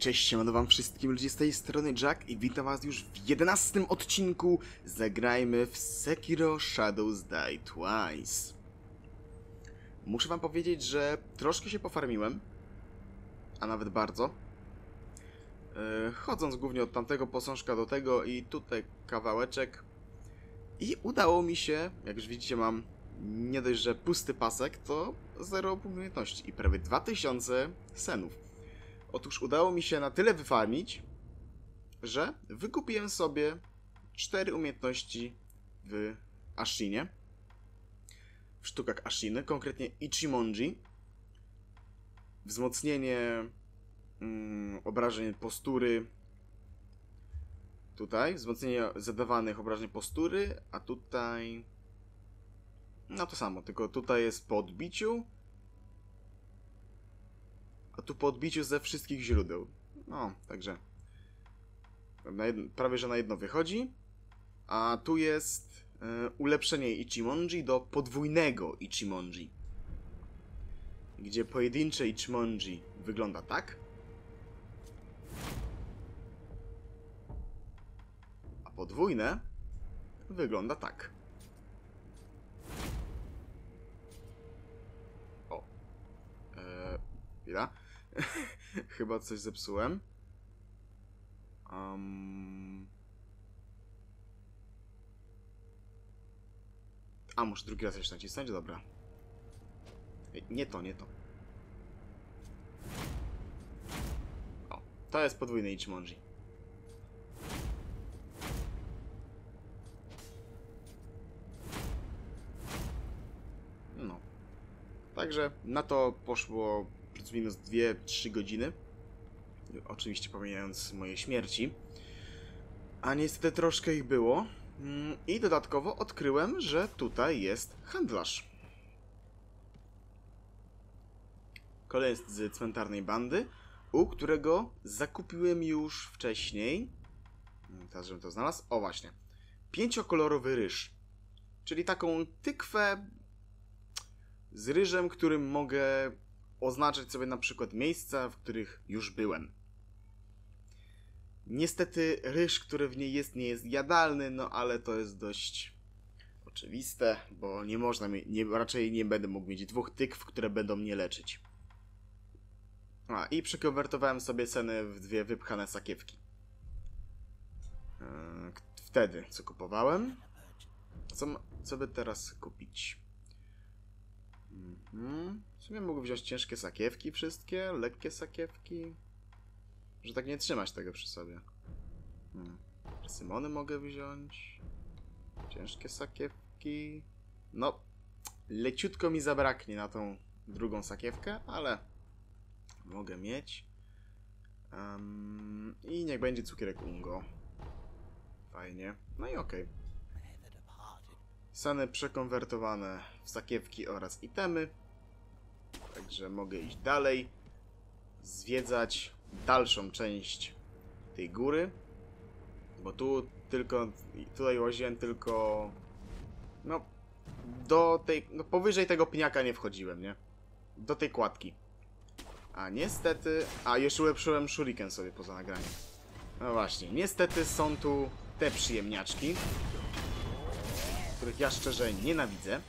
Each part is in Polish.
Cześć, siemano wam wszystkim ludzie z tej strony Jack i witam was już w 11 odcinku Zagrajmy w Sekiro Shadows Die Twice. Muszę wam powiedzieć, że troszkę się pofarmiłem, a nawet bardzo. E, chodząc głównie od tamtego posążka do tego i tutaj kawałeczek. I udało mi się, jak już widzicie mam nie dość, że pusty pasek, to 0 umiejętności i prawie 2000 senów. Otóż udało mi się na tyle wyfarmić, że wykupiłem sobie cztery umiejętności w Ashinie. W sztukach Ashiny, konkretnie Ichimonji. Wzmocnienie mm, obrażeń postury. Tutaj, wzmocnienie zadawanych obrażeń postury, a tutaj... No to samo, tylko tutaj jest po odbiciu, a tu po odbiciu ze wszystkich źródeł. No, także jedno, prawie że na jedno wychodzi. A tu jest e, ulepszenie Ichimonji do podwójnego Ichimonji. Gdzie pojedyncze Ichimonji wygląda tak. A podwójne wygląda tak. O. Eee, chwila. Chyba coś zepsułem. Um... A, muszę drugi raz jeszcze nacisnąć? Dobra. Nie to, nie to. O, to jest podwójny Ichimonji. No. Także na to poszło plus minus 2-3 godziny. Oczywiście pomijając moje śmierci. A niestety troszkę ich było. Mm, I dodatkowo odkryłem, że tutaj jest handlarz. Kolejny z cmentarnej bandy, u którego zakupiłem już wcześniej. Mm, teraz, żebym to znalazł. O, właśnie. Pięciokolorowy ryż. Czyli taką tykwę z ryżem, którym mogę oznaczać sobie na przykład miejsca, w których już byłem. Niestety ryż, który w niej jest, nie jest jadalny, no ale to jest dość oczywiste, bo nie można nie, raczej nie będę mógł mieć dwóch tykw, które będą mnie leczyć. A, i przekonwertowałem sobie ceny w dwie wypchane sakiewki. Eee, wtedy, co kupowałem. Co, co by teraz kupić? Mhm. Sumie mógł wziąć ciężkie sakiewki wszystkie, lekkie sakiewki. Że tak nie trzymać tego przy sobie. Hmm. Symony mogę wziąć. Ciężkie sakiewki. No, leciutko mi zabraknie na tą drugą sakiewkę, ale mogę mieć. Um, I niech będzie cukierek Ungo. Fajnie. No i okej. Okay. Sany przekonwertowane w sakiewki oraz itemy. Także mogę iść dalej. Zwiedzać dalszą część tej góry. Bo tu tylko, tutaj łaziłem tylko, no, do tej, no powyżej tego pniaka nie wchodziłem, nie? Do tej kładki. A niestety, a jeszcze ulepszyłem shuriken sobie poza nagraniem. No właśnie, niestety są tu te przyjemniaczki których ja szczerze nienawidzę.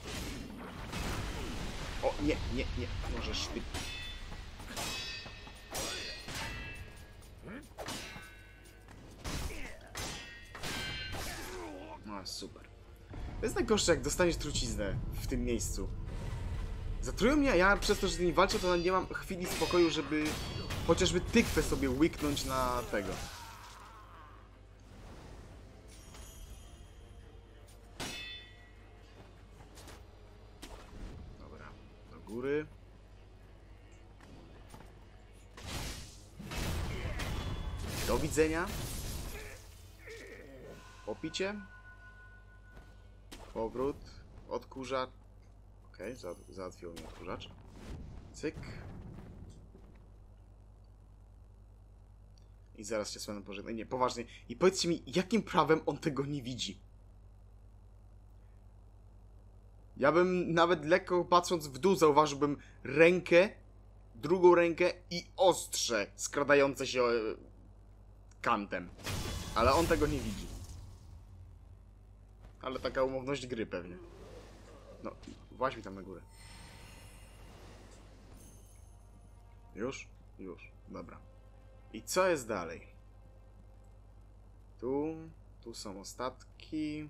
O, nie, nie, nie, możesz ty... No, super. To jest najgorsze, jak dostaniesz truciznę w tym miejscu. Zatrują mnie, a ja przez to, że z nimi walczę, to nie mam chwili spokoju, żeby chociażby tykwę sobie łyknąć na tego. Widzenia. Popicie. Powrót. Odkurzacz. Okej, okay, załatwiło mi odkurzacz. Cyk. I zaraz się z panem. Nie, poważnie. I powiedzcie mi, jakim prawem on tego nie widzi? Ja bym nawet lekko patrząc w dół zauważyłbym rękę drugą rękę i ostrze skradające się e, kantem. Ale on tego nie widzi. Ale taka umowność gry pewnie. No, właź mi tam na górę. Już? Już. Dobra. I co jest dalej? Tu, tu są ostatki.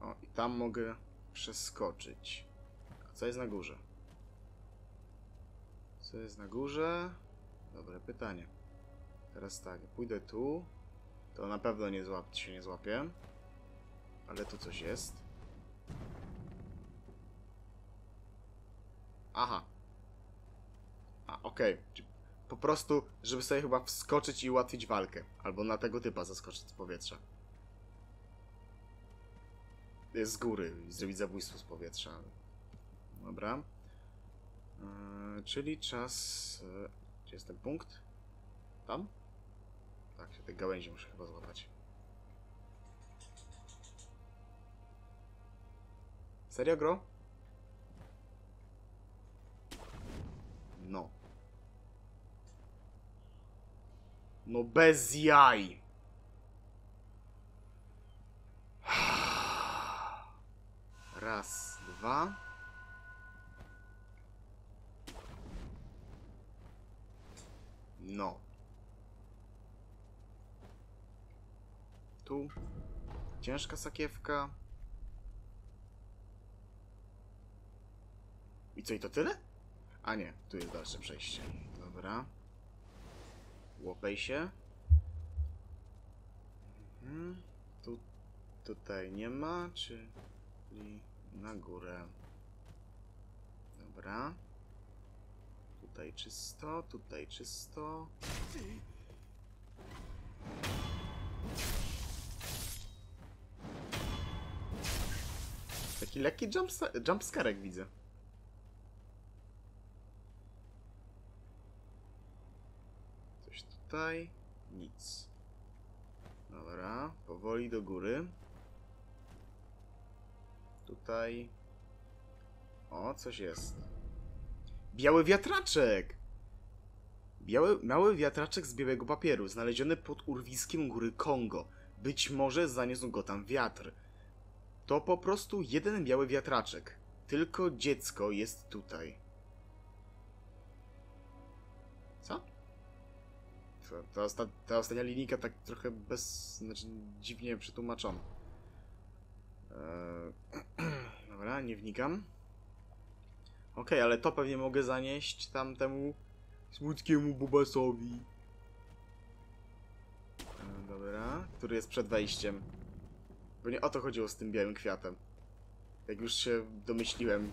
O, i tam mogę przeskoczyć. A co jest na górze? Co jest na górze? Dobre pytanie. Teraz tak, pójdę tu. To na pewno nie złap się nie złapię. Ale tu coś jest. Aha. A, okej. Czy Po prostu, żeby sobie chyba wskoczyć i ułatwić walkę. Albo na tego typa zaskoczyć z powietrza. Jest z góry i zrobić zabójstwo z powietrza. Dobra. Eee, czyli czas... E, gdzie jest ten punkt? Tam? Tak, się tej gałęzi muszę chyba złapać. Serio, gro? No. No bez jaj. Raz, dwa. No. Tu. Ciężka sakiewka. I co, i to tyle? A nie, tu jest dalsze przejście. Dobra. Łopej się. Mhm. Tu, tutaj nie ma, czyli na górę. Dobra. Tutaj czysto, tutaj czysto. Taki lekki jumpscarek widzę. Coś tutaj. Nic. Dobra, powoli do góry. Tutaj. O, coś jest. Biały wiatraczek! Biały, mały wiatraczek z białego papieru, znaleziony pod urwiskiem góry Kongo. Być może zaniósł go tam wiatr. To po prostu jeden biały wiatraczek. Tylko dziecko jest tutaj. Co? To, ta, osta ta ostatnia linijka tak trochę bez... znaczy dziwnie przetłumaczona. Eee, dobra, nie wnikam. Okej, ale to pewnie mogę zanieść tamtemu słodkiemu Bubasowi. Eee, dobra, który jest przed wejściem. Bo nie o to chodziło z tym białym kwiatem. Jak już się domyśliłem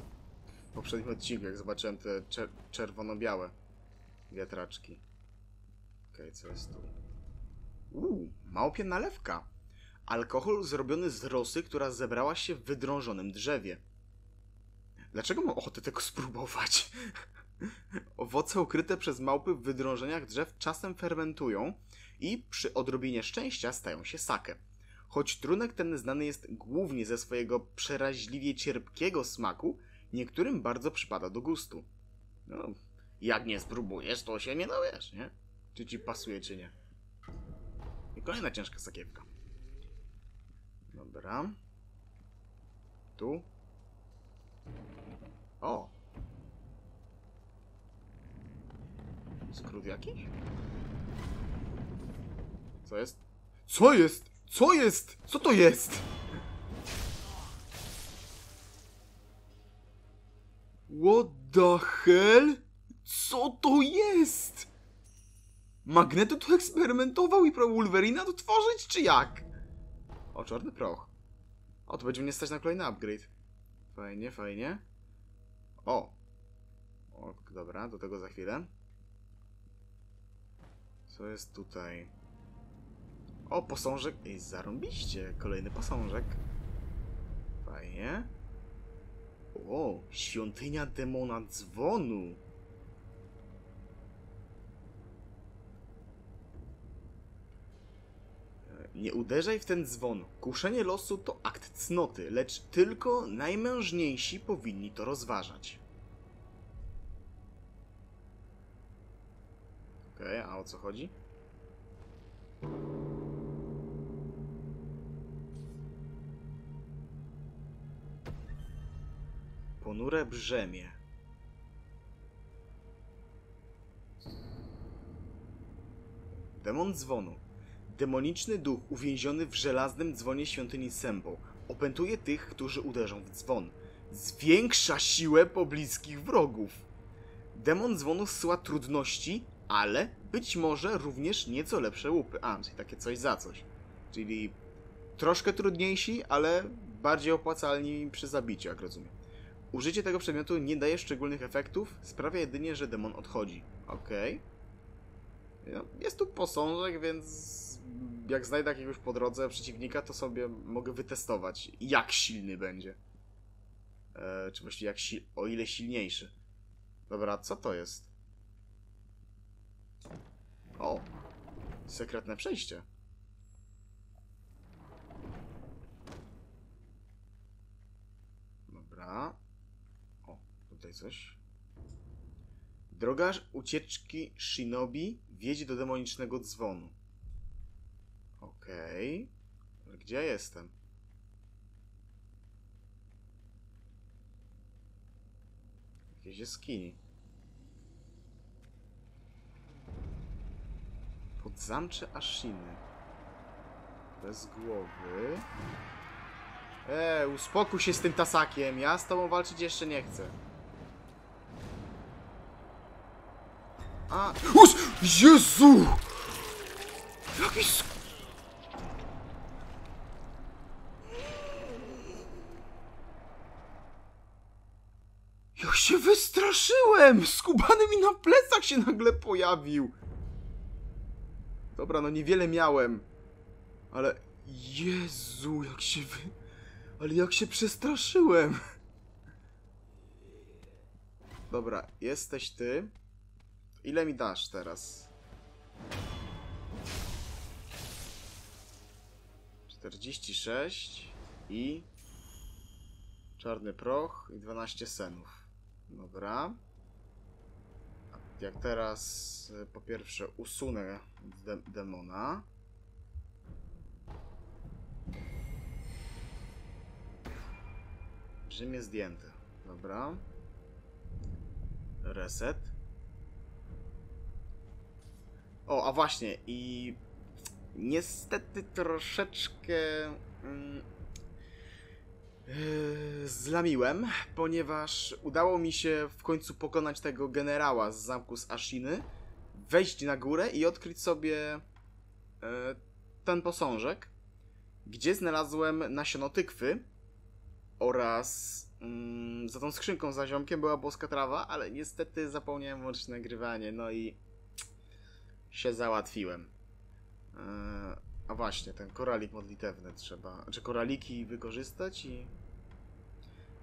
w poprzednim odcinku, jak zobaczyłem te czer czerwono-białe wiatraczki. Okej, co jest tu? Uuu, małpie nalewka. Alkohol zrobiony z rosy, która zebrała się w wydrążonym drzewie. Dlaczego mam ochotę tego spróbować? Owoce ukryte przez małpy w wydrążeniach drzew czasem fermentują i przy odrobinie szczęścia stają się sakę. Choć trunek ten znany jest głównie ze swojego przeraźliwie cierpkiego smaku, niektórym bardzo przypada do gustu. No, jak nie spróbujesz, to się nie dowiesz, nie? Czy ci pasuje, czy nie. I kolejna ciężka sakiewka. Dobra. Tu. O! Skrót jakiś? Co jest? Co jest? Co jest? Co to jest? What the hell? Co to jest? Magneto tu eksperymentował i próbował Wolverina tu tworzyć, czy jak? O, czarny proch. O, to będzie mnie stać na kolejny upgrade. Fajnie, fajnie. O! O, dobra, do tego za chwilę. Co jest tutaj? O, posążek. Ej, zarąbiście. Kolejny posążek. Fajnie. O, świątynia demona dzwonu. Nie uderzaj w ten dzwon. Kuszenie losu to akt cnoty, lecz tylko najmężniejsi powinni to rozważać. Okej, a o co chodzi? Ponure brzemię. Demon dzwonu. Demoniczny duch uwięziony w żelaznym dzwonie świątyni Sembo opętuje tych, którzy uderzą w dzwon. Zwiększa siłę pobliskich wrogów. Demon dzwonu zsyła trudności, ale być może również nieco lepsze łupy. A, czyli takie coś za coś. Czyli troszkę trudniejsi, ale bardziej opłacalni przy zabiciu, jak rozumiem. Użycie tego przedmiotu nie daje szczególnych efektów, sprawia jedynie, że demon odchodzi. Okej. No, jest tu posążek, więc jak znajdę jakiegoś po drodze przeciwnika, to sobie mogę wytestować, jak silny będzie. E, czy właściwie jak si o ile silniejszy. Dobra, co to jest? O! Sekretne przejście. Dobra. Tutaj coś. Droga ucieczki Shinobi wiedzie do demonicznego dzwonu. Okej. Ale Gdzie ja jestem? Jakieś jaskini. Podzamcze Ashiny. Bez głowy. Eee, uspokój się z tym tasakiem. Ja z tobą walczyć jeszcze nie chcę. A... Us! Jezu! Jaki sk... Jak się wystraszyłem! Skubany mi na plecach się nagle pojawił. Dobra, no niewiele miałem. Ale... Jezu, jak się wy... Ale jak się przestraszyłem. Dobra, jesteś ty. Ile mi dasz teraz? 46 i czarny proch i 12 senów. Dobra. Jak teraz y, po pierwsze usunę de demona. Brzemię zdjęte. Dobra. Reset. O, a właśnie, i niestety troszeczkę mm, yy, zlamiłem, ponieważ udało mi się w końcu pokonać tego generała z zamku z Ashiny, wejść na górę i odkryć sobie yy, ten posążek, gdzie znalazłem nasiono tykwy oraz mm, za tą skrzynką za ziomkiem była boska trawa, ale niestety zapomniałem włączyć nagrywanie, no i się załatwiłem. Eee, a właśnie, ten koralik modlitewny trzeba, znaczy koraliki wykorzystać i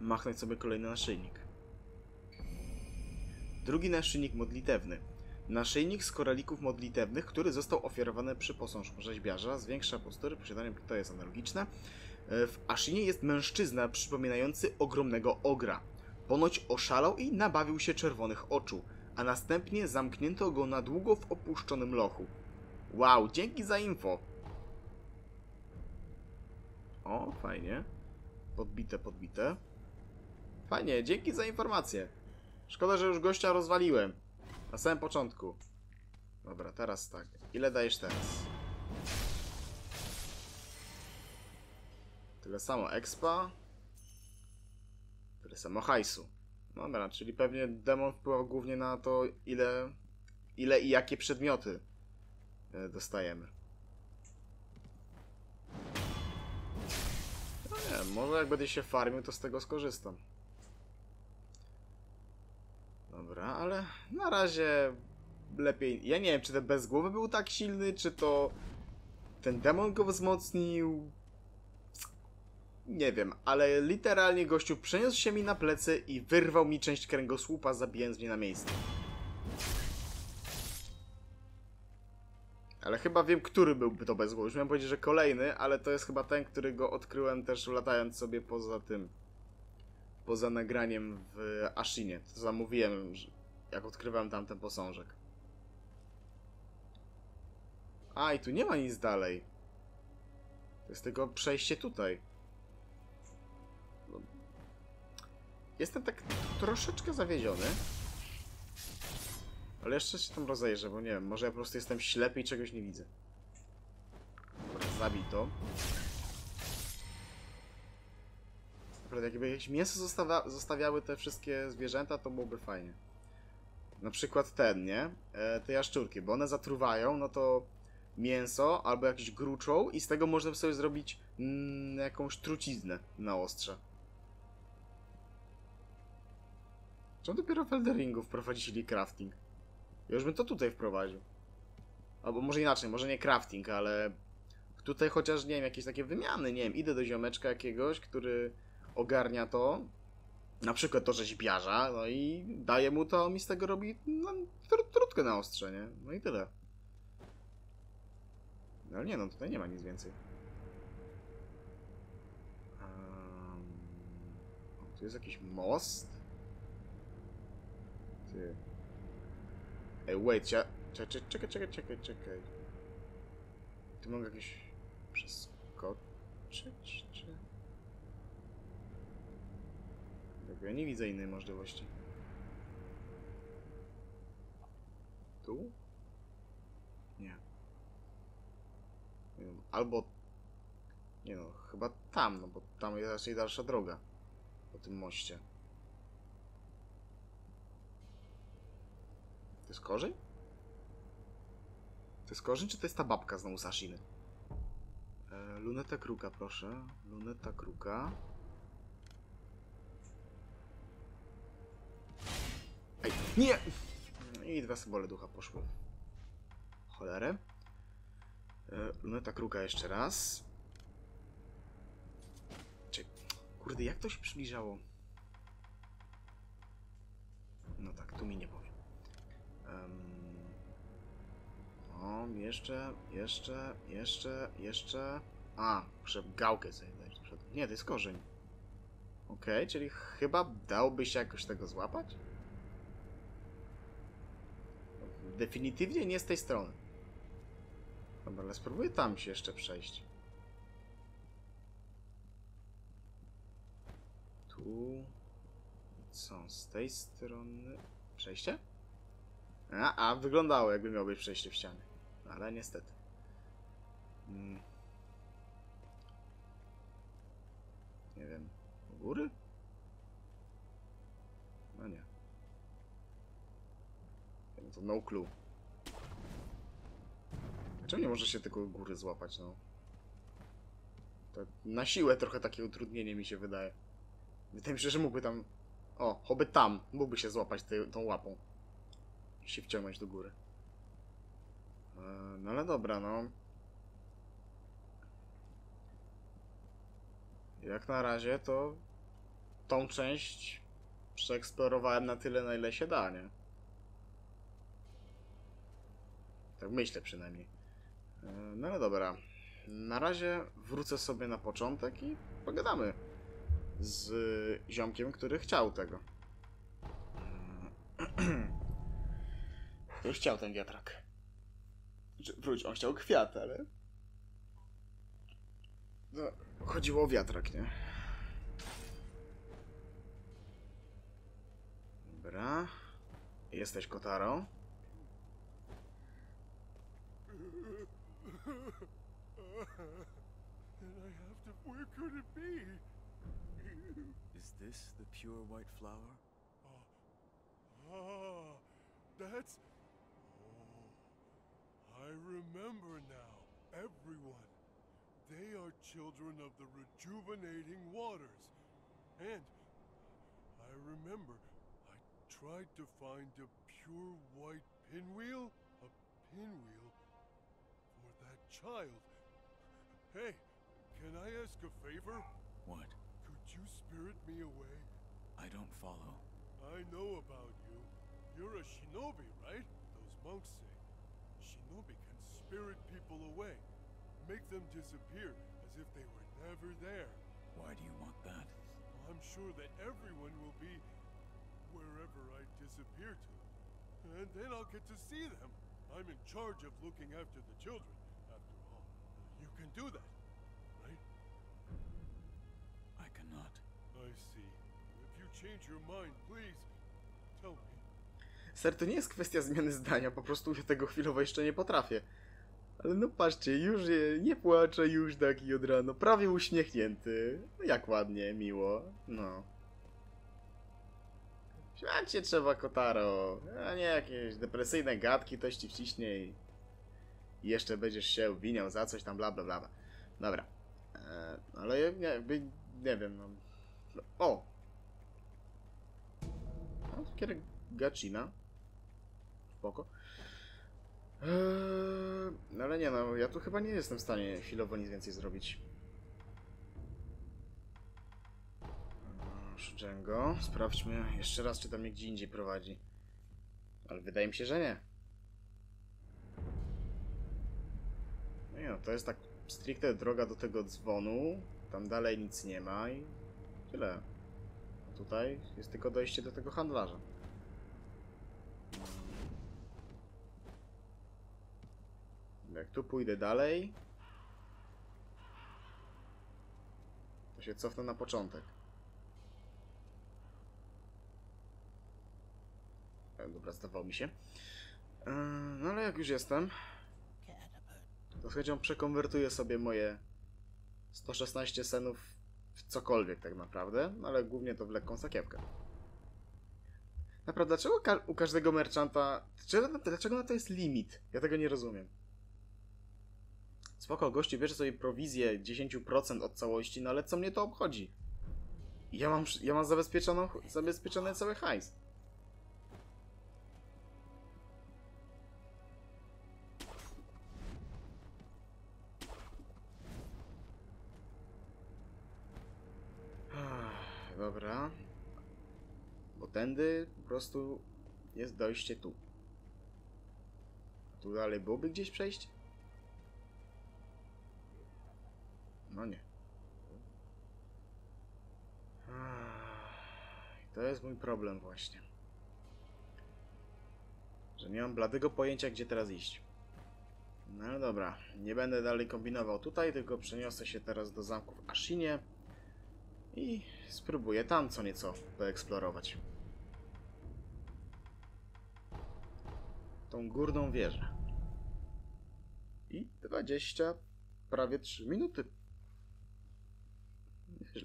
machnąć sobie kolejny naszyjnik. Drugi naszyjnik modlitewny. Naszyjnik z koralików modlitewnych, który został ofiarowany przy posążku rzeźbiarza, zwiększa postury, posiadanie to jest analogiczne. E, W Ashinie jest mężczyzna przypominający ogromnego ogra. Ponoć oszalał i nabawił się czerwonych oczu, a następnie zamknięto go na długo w opuszczonym lochu. Wow, dzięki za info. O, fajnie. Podbite, podbite. Fajnie, dzięki za informację. Szkoda, że już gościa rozwaliłem. Na samym początku. Dobra, teraz tak. Ile dajesz teraz? Tyle samo expa. Tyle samo hajsu. Dobra, czyli pewnie demon wpływał głównie na to, ile, ile i jakie przedmioty e, dostajemy. No nie, może jak będę się farmił, to z tego skorzystam. Dobra, ale na razie lepiej. Ja nie wiem, czy ten bez głowy był tak silny, czy to ten demon go wzmocnił. Nie wiem, ale literalnie gościu przeniósł się mi na plecy i wyrwał mi część kręgosłupa, zabijając mnie na miejscu. Ale chyba wiem, który byłby to bez głowy. Już miałem powiedzieć, że kolejny, ale to jest chyba ten, który go odkryłem też latając sobie poza tym. Poza nagraniem w Ashinie. To zamówiłem, jak odkrywałem tamten posążek. A, i tu nie ma nic dalej. To jest tylko przejście tutaj. Jestem tak troszeczkę zawiedziony. Ale jeszcze się tam rozejrzę, bo nie wiem, może ja po prostu jestem ślepy i czegoś nie widzę. Dobra, zabij to. Naprawdę, jakby jakieś mięso zostawia, zostawiały te wszystkie zwierzęta, to byłoby fajnie. Na przykład ten, nie? E, te jaszczurki, bo one zatruwają, no to mięso albo jakiś gruczoł i z tego można sobie zrobić mm, jakąś truciznę na ostrze. Czemu dopiero w Elderingu wprowadzili crafting? Ja już bym to tutaj wprowadził. Albo może inaczej, może nie crafting, ale tutaj chociaż, nie wiem, jakieś takie wymiany, nie wiem, idę do ziomeczka jakiegoś, który ogarnia to, na przykład to rzeźbiarza, no i daje mu to, on mi z tego robi no, tr trutkę na ostrze, nie? No i tyle. No ale nie no, tutaj nie ma nic więcej. Um, tu jest jakiś most? Ty. Ej, wait, ja... Czekaj, czekaj, czekaj, czekaj, czekaj. Tu mogę jakieś przeskoczyć, czy... Dobra, ja nie widzę innej możliwości. Tu? Nie. Nie wiem, albo... Nie no, chyba tam, no bo tam jest raczej dalsza droga. Po tym moście. Jest korzeń? To jest korzeń, czy to jest ta babka znowu z Ashiny? E, luneta kruka, proszę. Luneta kruka. Ej, nie! I dwa symbole ducha poszły. Cholerę. E, luneta kruka jeszcze raz. Czy... Kurde, jak to się przybliżało? No tak, tu mi nie powiem. Um... O, jeszcze, jeszcze, jeszcze, jeszcze... A, muszę gałkę sobie dać. do przodu. Nie, to jest korzeń. Okej, czyli chyba dałoby się jakoś tego złapać? Definitywnie nie z tej strony. Dobra, ale spróbuję tam się jeszcze przejść. Tu... Co, z tej strony... Przejście? A, a wyglądało jakby miało być przejście w ścianie. Ale niestety. Hmm. Nie wiem. U góry? No nie. No to no clue. Czemu nie może się tylko góry złapać, no? To na siłę trochę takie utrudnienie mi się wydaje. Wydaje mi się, że mógłby tam... O, choby tam mógłby się złapać tą łapą. Się wciągnąć do góry. E, No ale dobra, no. Jak na razie to tą część przeeksplorowałem na tyle, na ile się da, nie? Tak myślę przynajmniej. E, No ale dobra. Na razie wrócę sobie na początek i pogadamy z ziomkiem, który chciał tego. Który chciał ten wiatrak. Wróć, on chciał kwiat, ale... No, chodziło o wiatrak, nie? Dobra. Jesteś kotarą. Where could it be? Is this the pure white flower? Ah, that's. I remember now. Everyone. They are children of the rejuvenating waters. And I remember I tried to find a pure white pinwheel. A pinwheel for that child. Hey, can I ask a favor? What? Could you spirit me away? I don't follow. I know about you. You're a shinobi, right? Those monks say. Shinobi can spirit people away, make them disappear as if they were never there. Why do you want that? I'm sure that everyone will be wherever I disappear to. And then I'll get to see them. I'm in charge of looking after the children. after all. You can do that, right? I cannot. I see. If you change your mind, please tell me. Ser, to nie jest kwestia zmiany zdania, po prostu ja tego chwilowo jeszcze nie potrafię. Ale no patrzcie, już nie, nie płacze, już taki od rano, prawie uśmiechnięty. No jak ładnie, miło, no. Śmiać się trzeba, Kotaro, a nie jakieś depresyjne gadki, toś ci wciśnie i... i jeszcze będziesz się obwiniał za coś tam, bla bla bla. Dobra. E, ale jakby, nie wiem, no... o! Cukierek Gacina. Spoko. Eee, ale nie no, ja tu chyba nie jestem w stanie chwilowo nic więcej zrobić. Django, sprawdźmy jeszcze raz, czy tam mnie gdzie indziej prowadzi. Ale wydaje mi się, że nie. No nie no, to jest tak stricte droga do tego dzwonu. Tam dalej nic nie ma i tyle. Tutaj jest tylko dojście do tego handlarza. Jak tu pójdę dalej, to się cofnę na początek. E, Dobra, zdawało mi się. E, No ale jak już jestem, to z chęcią przekonwertuję sobie moje 116 senów w cokolwiek tak naprawdę, no ale głównie to w lekką sakiewkę. Naprawdę, dlaczego ka u każdego merchanta... Dlaczego, dlaczego na to jest limit? Ja tego nie rozumiem. Spoko, gościu bierze sobie prowizję 10% od całości, no ale co mnie to obchodzi? Ja mam, ja mam zabezpieczoną, zabezpieczony cały hajs. Dobra. Bo tędy po prostu jest dojście tu. Tu dalej byłoby gdzieś przejście? No nie. To jest mój problem właśnie. Że nie mam bladego pojęcia, gdzie teraz iść. No dobra, nie będę dalej kombinował tutaj, tylko przeniosę się teraz do zamku w Ashinie i spróbuję tam co nieco poeksplorować. Tą górną wieżę. I 20, prawie 3 minuty.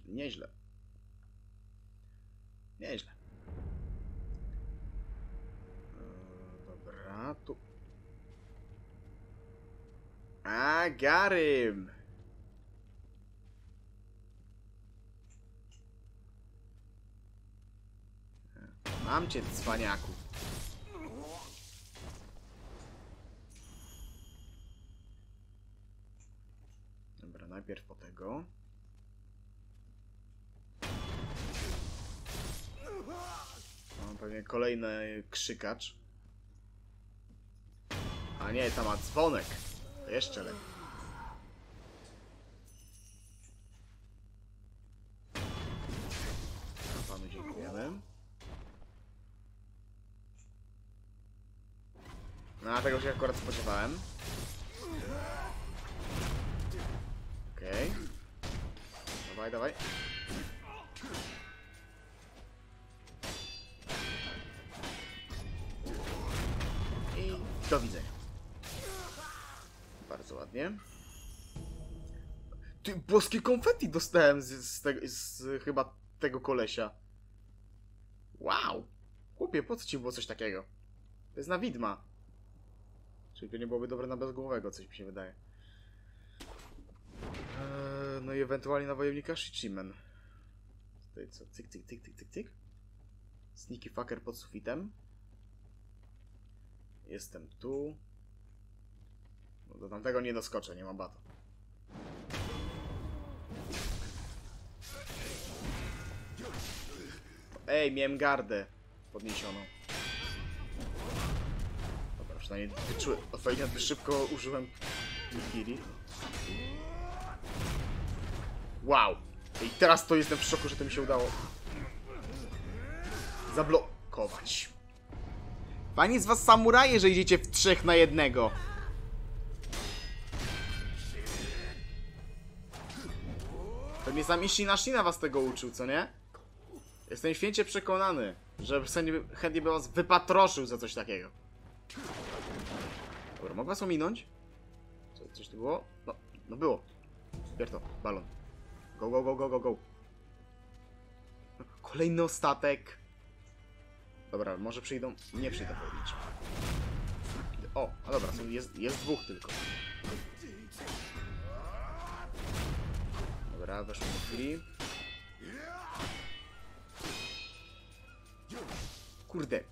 Nieźle. Nieźle. Eee, Dobra, tu. A, Garym! Mam cię, cwaniaku. Dobra, najpierw po tego. Pewnie kolejny krzykacz. A nie, tam ma dzwonek. Jeszcze lepiej. A panu dziękujemy. No, a tego się akurat spodziewałem. Okej. Dawaj, dawaj. Ty, boskie konfetti dostałem z, z, tego, z chyba tego kolesia. Wow! Chłopie, po co ci było coś takiego? To jest na widma. Czyli to nie byłoby dobre na bezgłowego, coś mi się wydaje. Eee, no i ewentualnie na wojownika Shichimen. Tutaj co? Cyk, cyk, cyk, cyk, cyk, cyk. Sneaky fucker pod sufitem. Jestem tu. No do tamtego nie doskoczę, nie mam bata. Ej, miałem gardę podniesioną. Dobra, przynajmniej wyczułem, odpowiednio szybko użyłem Nikiri. Wow! I teraz to jestem w szoku, że to mi się udało zablokować. Fajnie z was samuraje, że idziecie w trzech na jednego. Pewnie sam Ishina Shina was tego uczył, co nie? Jestem święcie przekonany, że chętnie by- was wypatroszył za coś takiego. Dobra, mogę was ominąć? Co, coś tu było? No, no było. Bier to, balon. Go, go, go, go, go, go. Kolejny ostatek. Dobra, może przyjdą... Nie przyjdą powiedzieć. O, a dobra, są, jest, jest dwóch tylko. Dobra, weszło do chwili. Kurde.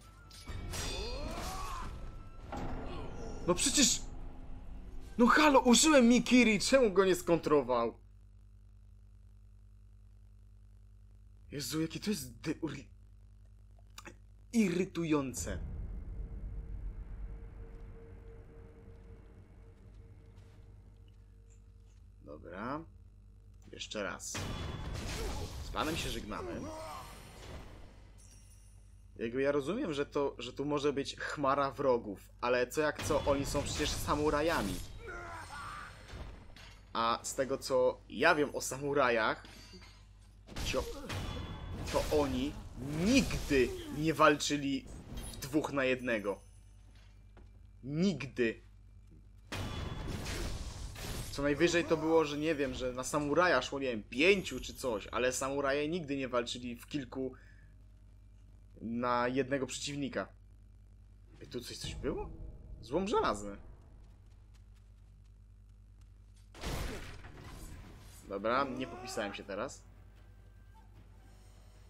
No przecież... No halo, użyłem Mikiri, czemu go nie skontrował? Jezu, jakie to jest uri- irytujące. Dobra. Jeszcze raz. Z panem się żegnamy. Jakby ja rozumiem, że to, że tu może być chmara wrogów, ale co jak co, oni są przecież samurajami. A z tego co ja wiem o samurajach, to oni nigdy nie walczyli w dwóch na jednego. Nigdy. Co najwyżej to było, że nie wiem, że na samuraja szło, nie wiem, pięciu czy coś, ale samuraje nigdy nie walczyli w kilku na jednego przeciwnika. I tu coś, coś było? Złom żelazny. Dobra, nie popisałem się teraz.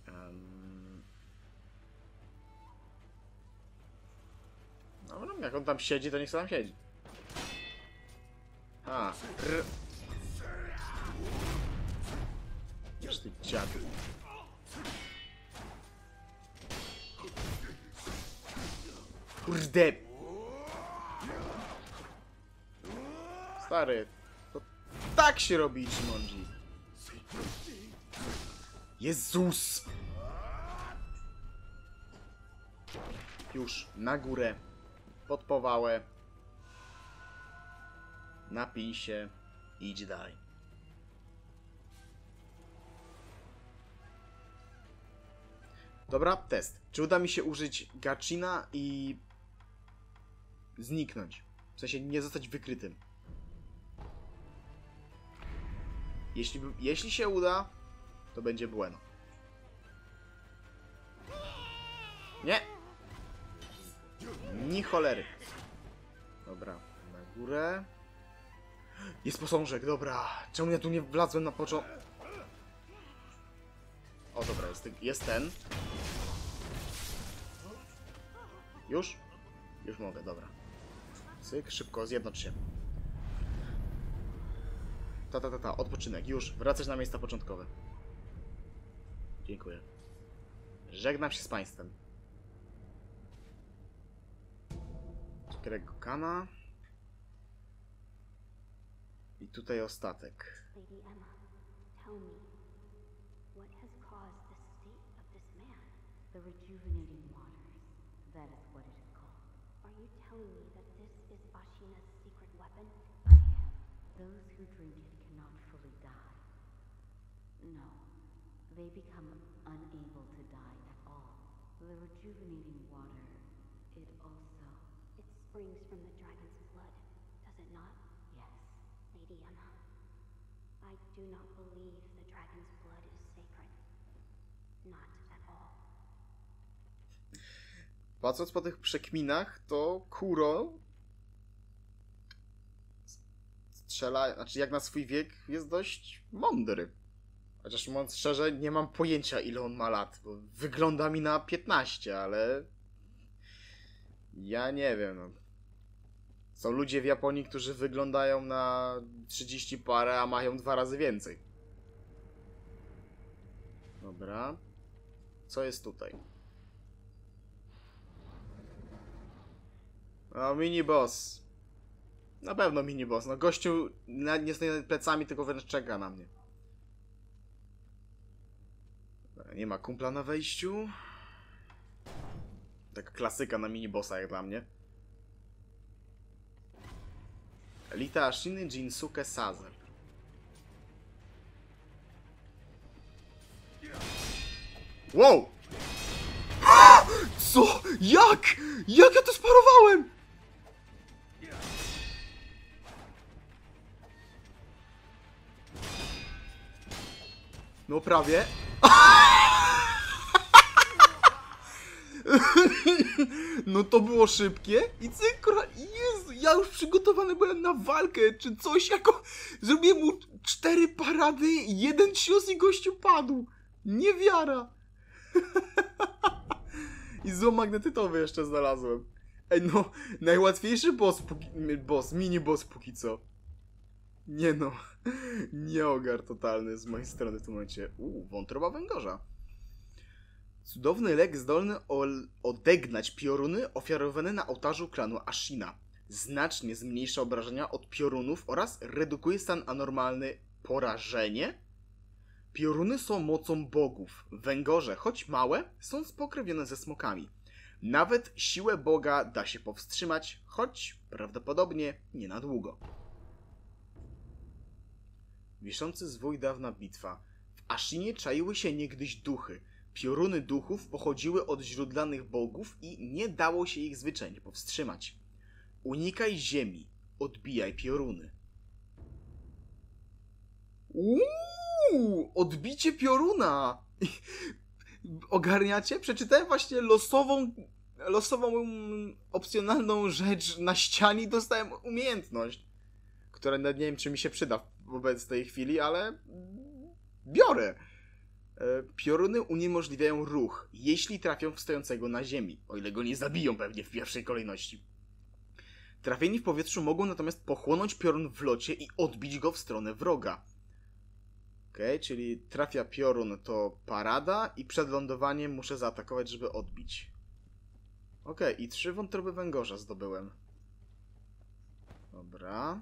Em. Dobra, jak on tam siedzi, to niech tam siedzi. A, r... Wiesz ty dziadu. Kurde! Stary, to tak się robi Ichimonji. Jezus! Już, na górę. Pod powałę. Napij się idź dalej. Dobra, test. Czy uda mi się użyć Gachina i zniknąć? W sensie nie zostać wykrytym. Jeśli, jeśli się uda, to będzie bueno. Nie! Ni cholery. Dobra, na górę. Jest posążek, dobra. Czemu ja tu nie wlazłem na początek? O, dobra, jest, jest ten. Już? Już mogę, dobra. Cyk, szybko, zjednocz się. Ta, ta, ta, ta, odpoczynek, już. Wracasz na miejsca początkowe. Dziękuję. Żegnam się z Państwem. Cukierek Kana. I tutaj ostatek. Lady Emma, tell me, what has caused the state of this man? The rejuvenating waters. That is what it is called. Are you telling me that this is Ashina's secret weapon? I am. Those who drink it cannot fully die. No. They become unable to die at all. The rejuvenating water, it also. It springs from the dragon's blood, does it not? Yes. Lady Emma, I do not believe the dragon's blood is sacred. Not at all. Patrząc po tych przekminach, to Kuro strzela, znaczy jak na swój wiek jest dość mądry. Chociaż mówiąc szczerze, nie mam pojęcia ile on ma lat, bo wygląda mi na 15, ale ja nie wiem. No. Są ludzie w Japonii, którzy wyglądają na 30 parę, a mają dwa razy więcej. Dobra. Co jest tutaj? No, mini boss. Na pewno mini boss. No, gościu nie stoi plecami, tylko wręcz czeka na mnie. Nie ma kumpla na wejściu. Taka klasyka na mini bossa jak dla mnie. Elita Ashiny Jinsuke Sazer. Wow! Co? Jak? Jak ja to sparowałem? No prawie. No to było szybkie i cykra. Jezu, ja już przygotowany byłem na walkę czy coś, jako zrobiłem mu cztery parady, jeden cios i gościu padł. Niewiara. I złom magnetytowy jeszcze znalazłem. Ej no, najłatwiejszy boss, boss, mini boss póki co. Nie no, nie ogar totalny z mojej strony w tym momencie. Uuu, wątroba węgorza. Cudowny lek zdolny ol- odegnać pioruny ofiarowane na ołtarzu klanu Ashina. Znacznie zmniejsza obrażenia od piorunów oraz redukuje stan anormalny porażenie. Pioruny są mocą bogów. Węgorze, choć małe, są spokrewnione ze smokami. Nawet siłę Boga da się powstrzymać, choć prawdopodobnie nie na długo. Wiszący zwój dawna bitwa. W Ashinie czaiły się niegdyś duchy. Pioruny duchów pochodziły od źródlanych bogów i nie dało się ich zwyczajnie powstrzymać. Unikaj ziemi, odbijaj pioruny. Uuu, odbicie pioruna! Ogarniacie? Przeczytałem właśnie losową, losową mm, opcjonalną rzecz na ścianie i dostałem umiejętność, która nie wiem, czy mi się przyda wobec tej chwili, ale biorę. E, Pioruny uniemożliwiają ruch, jeśli trafią w stojącego na ziemi, o ile go nie zabiją pewnie w pierwszej kolejności. Trafieni w powietrzu mogą natomiast pochłonąć piorun w locie i odbić go w stronę wroga. Okej, czyli trafia piorun to parada i przed lądowaniem muszę zaatakować, żeby odbić. Okej, i trzy wątroby węgorza zdobyłem. Dobra.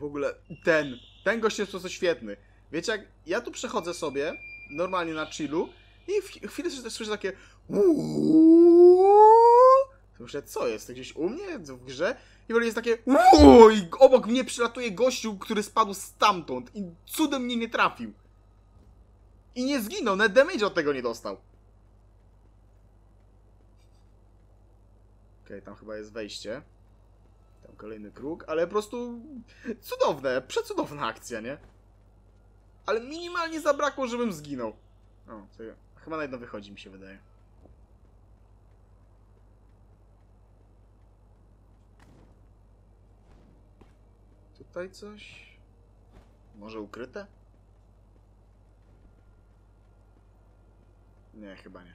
W ogóle ten, ten gość jest po prostu świetny. Wiecie jak, ja tu przechodzę sobie, normalnie na chillu i w chwilę słyszę- takie myślę, co jest, to gdzieś u mnie w grze? I jest takie i obok mnie przylatuje gościu, który spadł stamtąd i cudem mnie nie trafił. I nie zginął, nawet damage od tego nie dostał. Okej, tam chyba jest wejście. Tam kolejny kruk, ale po prostu cudowne, przecudowna akcja, nie? Ale minimalnie zabrakło, żebym zginął. O, chyba na jedno wychodzi, mi się wydaje. Tutaj coś? Może ukryte? Nie, chyba nie.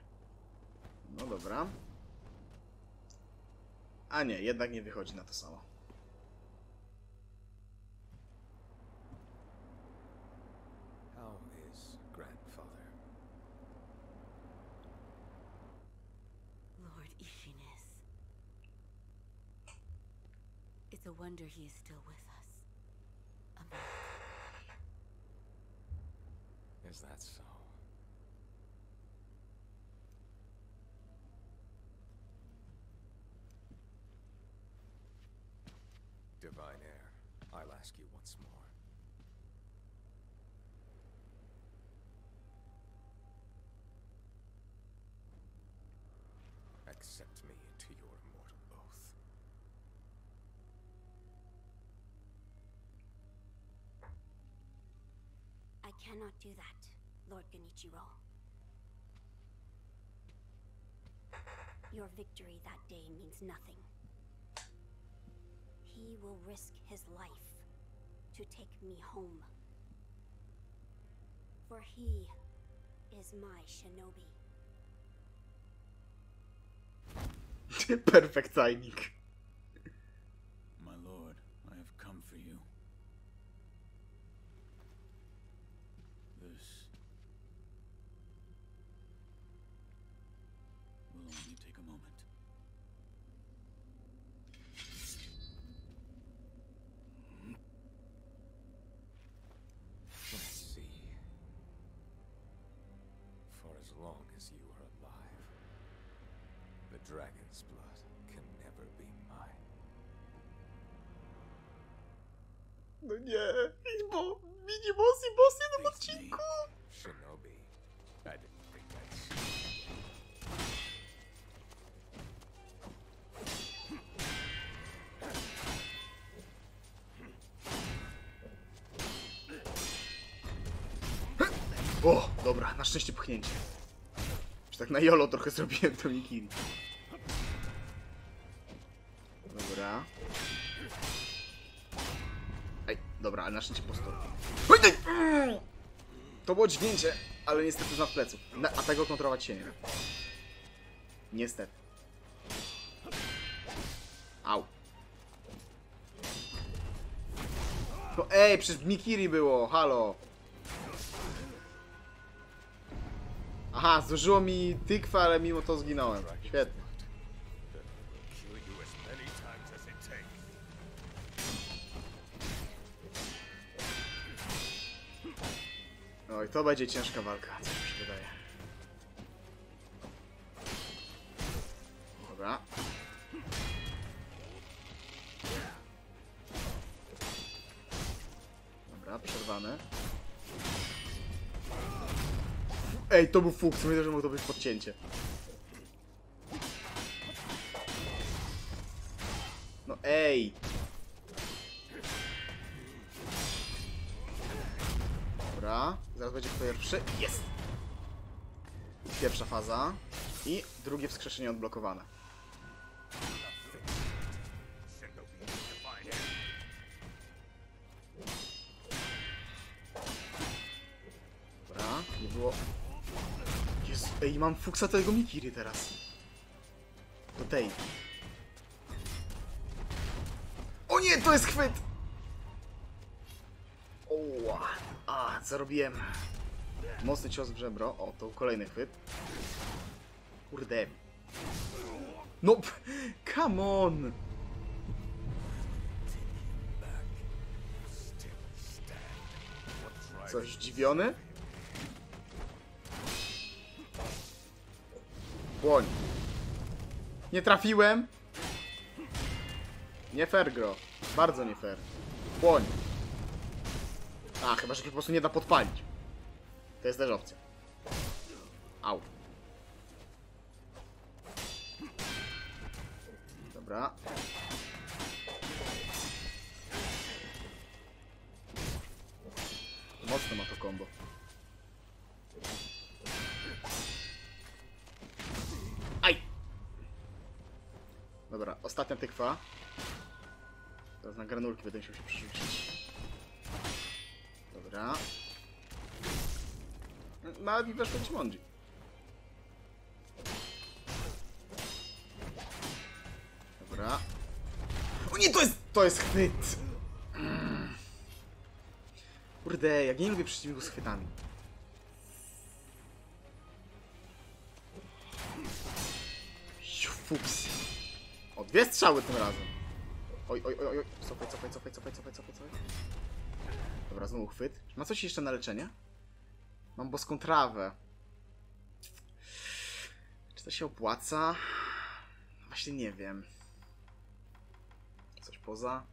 No dobra. A nie, jednak nie wychodzi na to samo. How is grandfather? Lord Ishinis. It's a wonder he is still with us. A miracle. Is that so? Ask you once more. Accept me into your immortal oath. I cannot do that, Lord Genichiro. Your victory that day means nothing. He will risk his life to take me home. For he is my shinobi. Perfect timing. My lord, I have come for you. This long as you are alive. The dragon's blood can never be mine. No nie, bo mini boss i boss w odcinku. Shinobi. O, dobra, na szczęście pchnięcie. Już tak na jolo trochę zrobiłem to Mikiri. Dobra. Ej, dobra, ale na szczęście! Mm! To było dźwięcie, ale niestety z pleców. Na, a tego kontrolować się nie da. Niestety. Au. No ej, przecież Mikiri było, halo. Aha, zużyło mi tykwę, ale mimo to zginąłem. Świetnie. Oj, to będzie ciężka walka, Ej, to był fuks, myślę, że mogło to być podcięcie. No ej! Dobra, zaraz będzie pierwszy. Jest! Pierwsza faza. I drugie wskrzeszenie odblokowane. Ej, mam fuksa tego Mikiri teraz. Do tej. O nie, to jest chwyt! Oła, a, zarobiłem. Mocny cios w żebro. O, to kolejny chwyt. Kurde. No, come on! Coś zdziwiony? Błoń. Nie trafiłem. Nie fair, gro. Bardzo nie fair. Błoń. A, chyba, że po prostu nie da podpalić. To jest też opcja. Au. Dobra. Mocne ma to combo. Ostatnia tykwa. Teraz na granulki będę musiał się przerzucić. Dobra. Nawet mi weszło Jumanji. Dobra. O nie, to jest, to jest chwyt! Kurde, jak nie lubię przeciwników z chwytami. Fuks. Dwie strzały tym razem. Oj, oj, oj, oj. Cofaj, cofaj, cofaj, cofaj, cofaj, cofaj, cofaj. Dobra, znowu chwyt. Ma coś jeszcze na leczenie? Mam boską trawę. Czy to się opłaca? Właśnie nie wiem. Coś poza?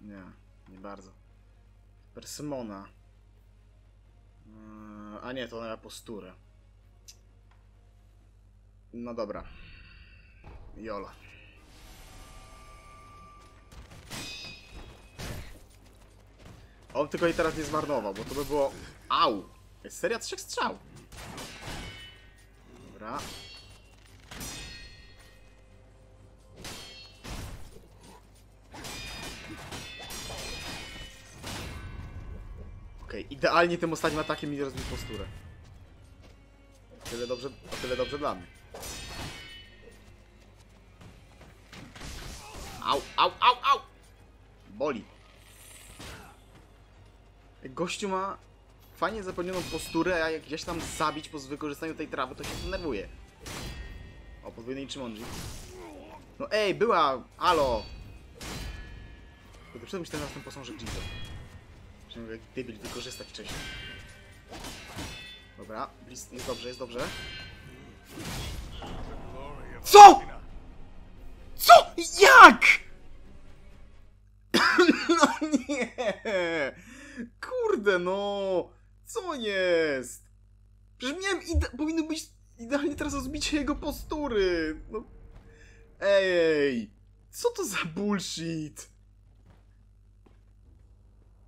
Nie, nie bardzo. Persymona. Yy, A nie, to na posturę. No dobra. Jola. On tylko jej teraz nie zmarnował, bo to by było... Au! Jest seria trzech strzał. Dobra. Okej, idealnie tym ostatnim atakiem mi rozbił posturę. Tyle dobrze, o tyle dobrze dla mnie. Au, au, au, au! Boli. Gościu ma fajnie zapewnioną posturę, a jak gdzieś tam zabić po wykorzystaniu tej trawy, to się denerwuje. O, podwójny Ichimonji. No ej, była! Alo! Kurde, przydał mi się ten raz ten posążek Jizo. Że debil wykorzystać wcześniej. Dobra, jest dobrze, jest dobrze. Co?! Jak?! no nie! Kurde no! Co jest? Przecież ide- powinno być idealnie teraz rozbicie jego postury! No... Ej! Co to za bullshit?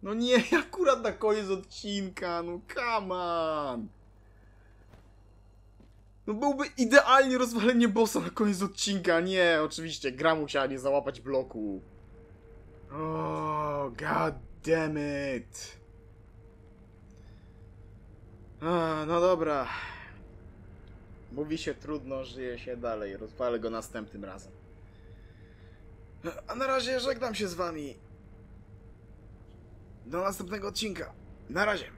No nie, akurat na koniec odcinka, no come on. No byłby idealnie rozwalenie bossa na koniec odcinka, nie, oczywiście, gra musiała nie załapać bloku. Oh, god damn it. A, no dobra. Mówi się trudno, żyje się dalej. Rozwalę go następnym razem. A na razie żegnam się z wami. Do następnego odcinka. Na razie.